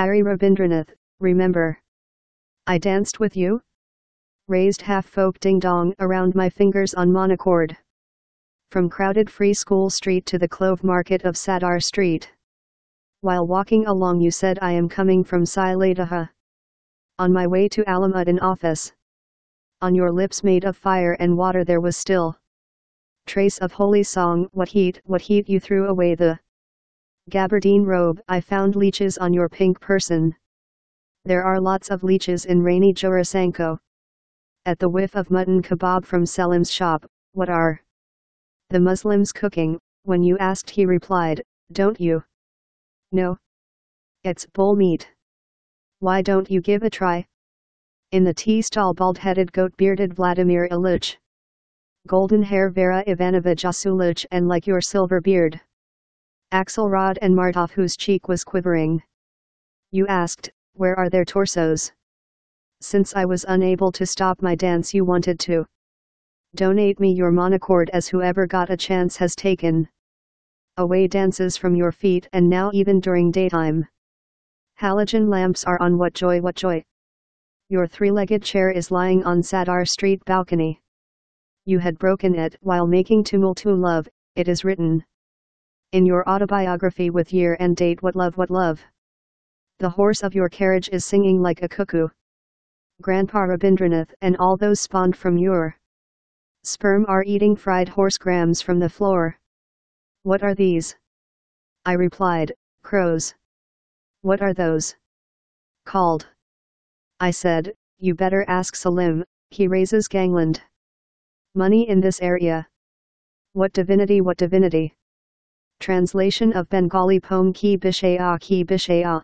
Ari Rabindranath, remember. I danced with you? Raised half folk ding dong around my fingers on monochord. From crowded Free School Street to the Clove Market of Sudder Street. While walking along you said I am coming from Shilaidaha. On my way to Alamuddin office. On your lips made of fire and water there was still. Trace of holy song, what heat, what heat you threw away the gabardine robe, I found leeches on your pink person. There are lots of leeches in rainy Jorasanko. At the whiff of mutton kebab from Selim's shop, what are the Muslims cooking? When you asked he replied, don't you? No. It's bull meat. Why don't you give a try? In the tea stall bald-headed goat-bearded Vladimir Ilyich. Golden hair Vera Ivanovna Zasulich and like your silver beard. Axelrod and Martov whose cheek was quivering. You asked, where are their torsos? Since I was unable to stop my dance you wanted to. Donate me your monochord as whoever got a chance has taken. Away dances from your feet and now even during daytime. Halogen lamps are on what joy what joy. Your three-legged chair is lying on Sudder Street balcony. You had broken it while making Tumultu love, it is written. In your autobiography with year and date what love what love. The horse of your carriage is singing like a cuckoo. Grandpa Rabindranath and all those spawned from your sperm are eating fried horse grams from the floor. What are these? I replied, crows. What are those? Called. I said, you better ask Salim, he raises gangland. Money in this area. What divinity what divinity. Translation of Bengali poem Ki Bishoy Ki Bishoy.